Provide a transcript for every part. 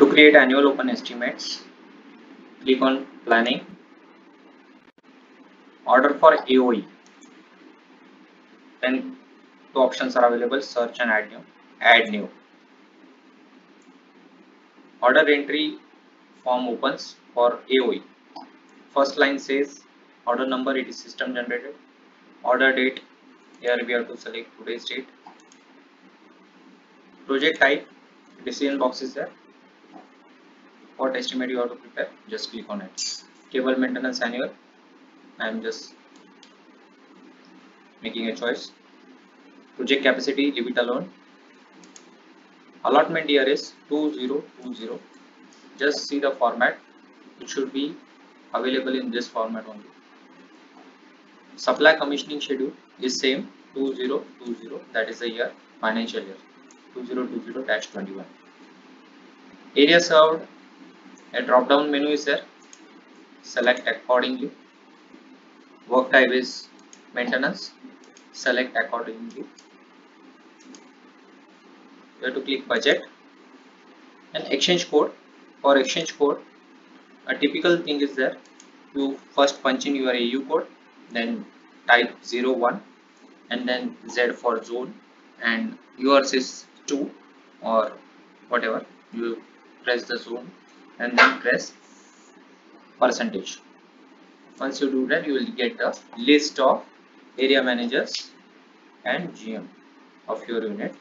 To create annual open estimates, click on planning, order for AOE. Then two options are available, search and add new. Add new. Order entry form opens for AOE. First line says order number, it is system generated. Order date, here we have to select today's date. Project type, decision box is there what estimate you have to prepare. Just click on it. Cable maintenance annual I am just making a choice. Project capacity leave it alone. Allotment year is 2020 just see the format. It should be available in this format only. Supply commissioning schedule is same. 2020 that is the year financial year. 2020-21 area served a drop down menu is there. Select accordingly. Work type is maintenance. Select accordingly. You have to click budget. And exchange code. For exchange code a typical thing is there. You first punch in your AU code then type 01 and then Z for zone and yours is 2 or whatever. You press the zone and then press percentage. Once you do that you will get the list of area managers and GM of your unit.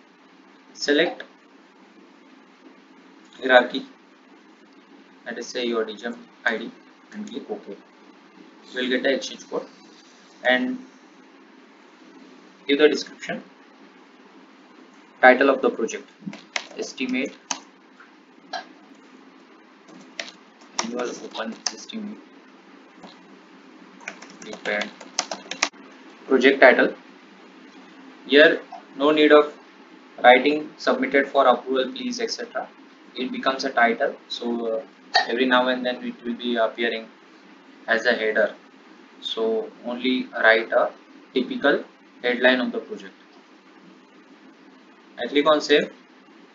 Select hierarchy. Let us say your DGM ID and click OK. You will get the exchange code. And give the description title of the project estimate annual open system prepared project title? Here no need of writing submitted for approval please etc it becomes a title so uh, every now and then it will be appearing as a header. So only write a typical headline of the project. I click on save.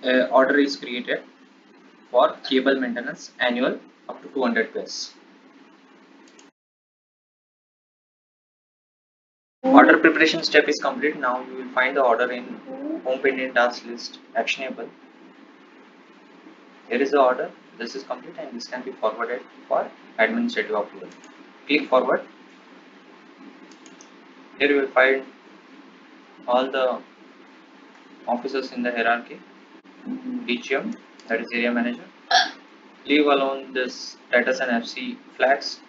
Uh, order is created for cable maintenance annual up to 200 pairs. Order preparation step is complete. Now you will find the order in home pending task list actionable. Here is the order. This is complete and this can be forwarded for administrative approval. Click forward. Here you will find all the officers in the hierarchy. DGM that is area manager leave alone this status and FC flags.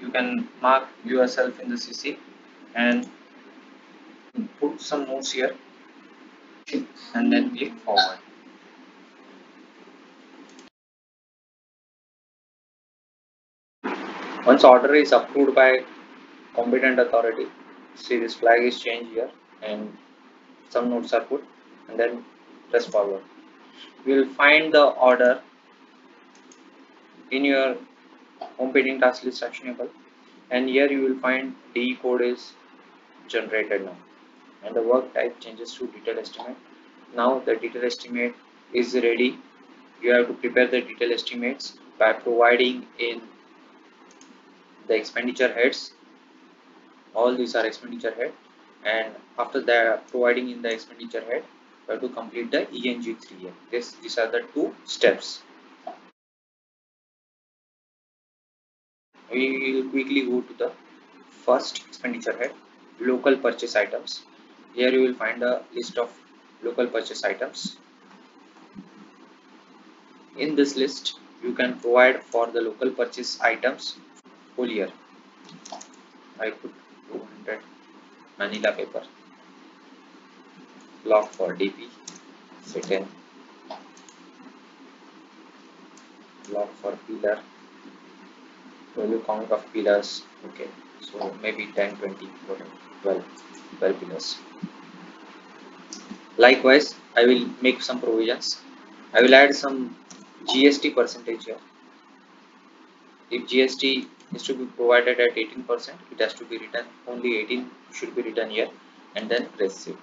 You can mark yourself in the CC and put some notes here and then click forward. Once order is approved by competent authority see this flag is changed here and some notes are put and then press forward. We will find the order in your home pending task list actionable. And here you will find DE code is generated now. And the work type changes to detail estimate. Now the detail estimate is ready. You have to prepare the detail estimates by providing in the expenditure heads. All these are expenditure head. And after that providing in the expenditure head you have to complete the ENG3A this these are the two steps we will quickly go to the first expenditure head local purchase items. Here you will find a list of local purchase items. In this list you can provide for the local purchase items full year. I put 200 manila paper block for DP second block for pillar value count of pillars okay. So maybe 10 20 12 12 pillars. Likewise i will make some provisions. I will add some gst percentage here. If gst is to be provided at 18 percent it has to be written only 18 should be written here and then press save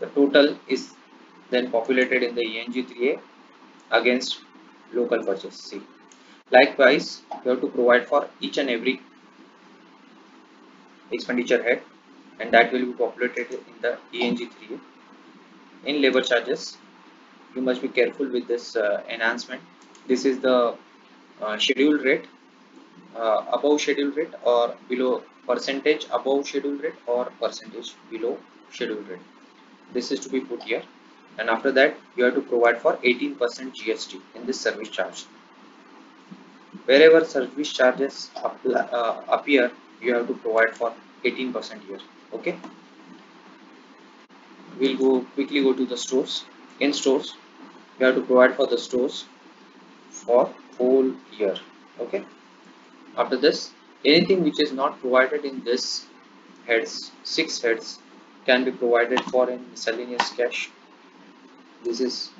the total is then populated in the eng3a against local purchase. See likewise you have to provide for each and every expenditure head and that will be populated in the ENG3A in labor charges you must be careful with this uh, enhancement. This is the uh, schedule rate uh, above schedule rate or below percentage above schedule rate or percentage below schedule rate. This is to be put here. And after that you have to provide for 18% GST in this service charge wherever service charges uh, appear you have to provide for 18% here okay? We'll go quickly go to the stores. In stores you have to provide for the stores for whole year okay? After this anything which is not provided in this heads six heads can be provided for in miscellaneous cash. This is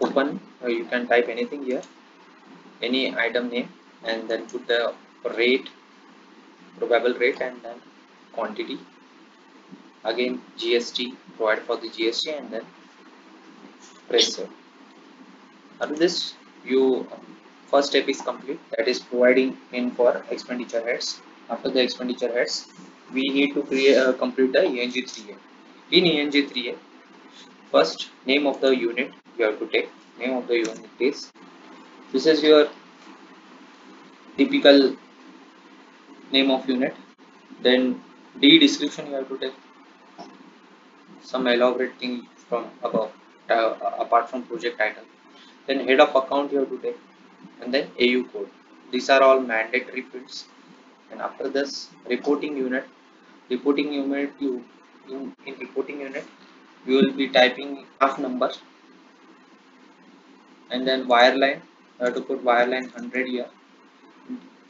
open or you can type anything here any item name and then put the rate probable rate and then quantity. Again GST provide for the GST and then press save. After this you first step is complete. That is providing in for expenditure heads. After the expenditure heads we need to create uh, complete the ENG3A in ENG3A first name of the unit you have to take. Name of the unit is this is your typical name of unit. Then D description you have to take. Some elaborate thing from above uh, apart from project title. Then head of account you have to take and then AU code. These are all mandatory fields. And after this reporting unit. Reporting unit you in, in reporting unit you will be typing half number and then wireline have to put wireline 100 here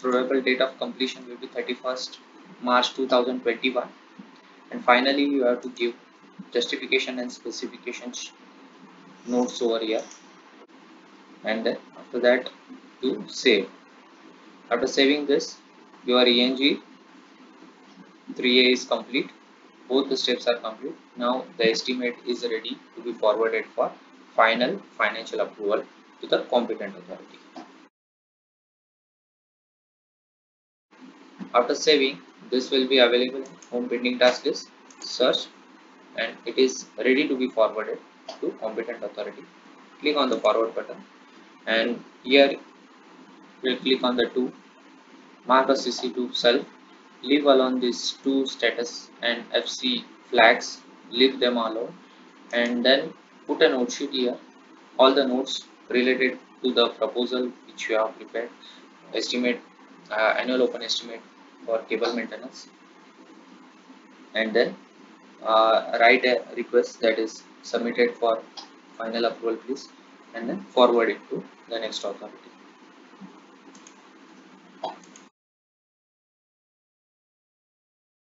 probable date of completion will be 31st March 2021 and finally you have to give justification and specifications notes over here. And then after that you save. After saving this your ENG 3A is complete. Both the steps are complete. Now the estimate is ready to be forwarded for final financial approval to the competent authority. After saving this will be available home pending task list search and it is ready to be forwarded to competent authority. Click on the forward button and here we'll click on the two. Mark a cc2 self, leave alone these two status and FC flags. Leave them alone. And then put a note sheet here. All the notes related to the proposal which you have prepared estimate uh, annual open estimate for cable maintenance. And then uh, write a request that is submitted for final approval please and then forward it to the next authority